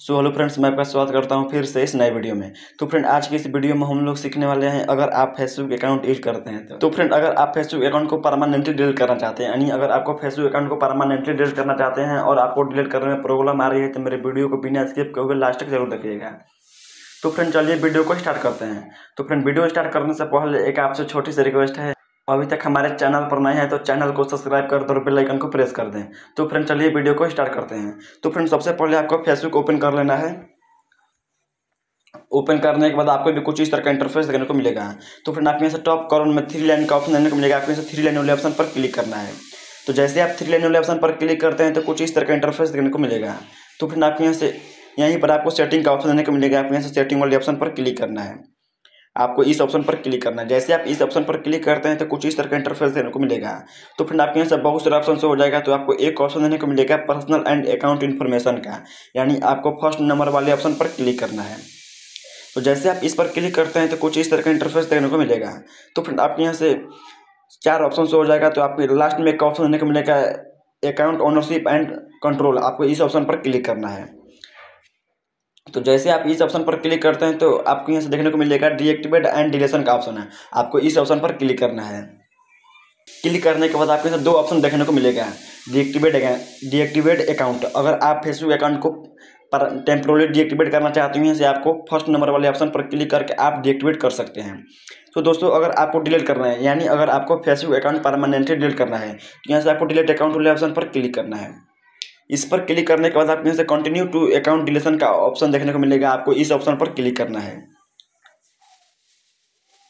So hello friends, मैं आपका स्वागत करता हूँ फिर से इस नए वीडियो में। तो फ्रेंड, आज की इस वीडियो में हम लोग सीखने वाले हैं, अगर आप फेसबुक अकाउंट यूज़ करते हैं तो। तो फ्रेंड, अगर आप फेसबुक अकाउंट को परमानेंटली डिलीट करना चाहते हैं, यानी अगर आपको फेसबुक अकाउंट को परमानेंटली डिलीट करना चाहते हैं और आपको डिलीट करने में प्रॉब्लम आ रही है तो मेरे वीडियो को बिना स्किप कर लास्ट तक ज़रूर देखिएगा। तो फ्रेंड, चलिए वीडियो को स्टार्ट करते हैं। तो फ्रेंड, वीडियो स्टार्ट करने से पहले एक आपसे छोटी सी रिक्वेस्ट है। अभी तक हमारे चैनल पर नए हैं तो चैनल को सब्सक्राइब कर दो बेल आइकन को प्रेस कर दें। तो फ्रेंड चलिए वीडियो को स्टार्ट करते हैं। तो फ्रेंड सबसे पहले आपको फेसबुक ओपन कर लेना है। ओपन करने के बाद आपको भी कुछ इस तरह का इंटरफेस देखने को मिलेगा। तो फ्रेंड आपके यहाँ से टॉप कॉर्नर में थ्री लाइन का ऑप्शन देखने को मिलेगा। आपको यहाँ से थ्री लाइन वाले ऑप्शन पर क्लिक करना है। तो जैसे आप थ्री लाइन वाले ऑप्शन पर क्लिक करते हैं तो कुछ इस तरह का इंटरफेस देखने को मिलेगा। तो फ्रेंड आपके यहाँ से यहीं पर आपको सेटिंग का ऑप्शन देने को मिलेगा। आपको यहाँ से सेटिंग वाले ऑप्शन पर क्लिक करना है। आपको इस ऑप्शन पर क्लिक करना है। जैसे आप इस ऑप्शन पर क्लिक करते हैं तो कुछ इस तरह का इंटरफेस देने को मिलेगा। तो फिर आपके यहाँ से बहुत सारे ऑप्शन हो जाएगा तो आपको एक ऑप्शन देने को मिलेगा पर्सनल एंड अकाउंट इन्फॉर्मेशन का। यानी आपको फ़र्स्ट नंबर वाले ऑप्शन पर क्लिक करना है। तो जैसे आप इस पर क्लिक करते हैं तो कुछ इस तरह का इंटरफेस देखने को मिलेगा। तो फ्रेंड आपके यहाँ से चार ऑप्शन हो जाएगा तो आपके लास्ट में एक ऑप्शन देने को मिलेगा अकाउंट ओनरशिप एंड कंट्रोल आपको इस ऑप्शन पर क्लिक करना है। तो जैसे आप इस ऑप्शन पर क्लिक करते हैं तो आपको यहाँ से देखने को मिलेगा डीएक्टिवेट एंड डिलेशन का ऑप्शन है। आपको इस ऑप्शन पर क्लिक करना है। क्लिक करने के बाद आपके यहाँ दो ऑप्शन देखने को मिलेगा। Deactivate deactivate account. अगर आप फेसबुक अकाउंट को पर टेम्प्रोरी डीएक्टिवेट करना चाहते हैं, यहाँ से आपको फ़र्स्ट नंबर वाले ऑप्शन पर क्लिक करके आप डीएक्टिवेट कर सकते हैं। तो दोस्तों, अगर आपको डिलीट करना है, यानी अगर आपको फेसबुक अकाउंट परमानेंटली डिलीट करना है तो यहाँ से आपको डिलीट अकाउंट वाले ऑप्शन पर क्लिक करना है। इस पर क्लिक करने के बाद आप यहाँ से कंटिन्यू टू अकाउंट डिलीशन का ऑप्शन देखने को मिलेगा। आपको इस ऑप्शन पर क्लिक करना है।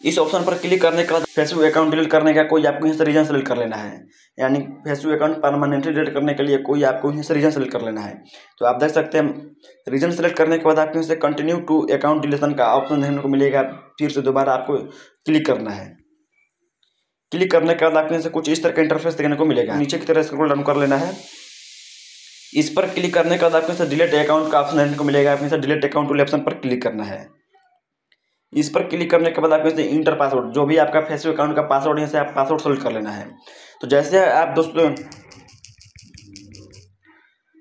इस ऑप्शन पर क्लिक करने के बाद फेसबुक अकाउंट डिलीट करने का कोई आपको यहाँ से रीजन सेलेक्ट कर लेना है। यानी फेसबुक अकाउंट परमानेंटली डिलीट करने के लिए कोई आपको यहाँ से रीजन सेलेक्ट कर लेना है। तो आप देख सकते हैं रीजन सेलेक्ट करने के बाद आपको यहाँ से कंटिन्यू टू अकाउंट डिलीशन का ऑप्शन देखने को मिलेगा। फिर से दोबारा आपको क्लिक करना है। क्लिक करने के बाद आपको यहाँ से कुछ इस तरह का इंटरफेस देखने को मिलेगा। नीचे की तरह स्क्रॉल डाउन कर लेना है। इस पर क्लिक करने के बाद आपके साथ डिलीट अकाउंट का ऑप्शन को मिलेगा। आपके साथ डिलीट अकाउंट वाले ऑप्शन पर क्लिक करना है। इस पर क्लिक करने के बाद आपके साथ इंटर पासवर्ड, जो भी आपका फेसबुक अकाउंट का पासवर्ड है से आप पासवर्ड सेलेक्ट कर लेना है। तो जैसे आप दोस्तों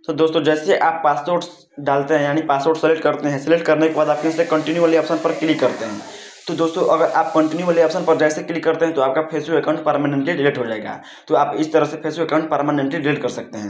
तो दोस्तों, जैसे आप पासवर्ड डालते हैं, यानी पासवर्ड सेलेक्ट करते हैं, सेलेक्ट करने के बाद आपके से कंटिन्यू वाले ऑप्शन पर क्लिक करते हैं। तो दोस्तों, अगर आप कंटिन्यू वाले ऑप्शन पर जैसे क्लिक करते हैं तो आपका फेसबुक अकाउंट परमानेंटली डिलीट हो जाएगा। तो आप इस तरह से फेसबुक अकाउंट परमानेंटली डिलीट कर सकते हैं।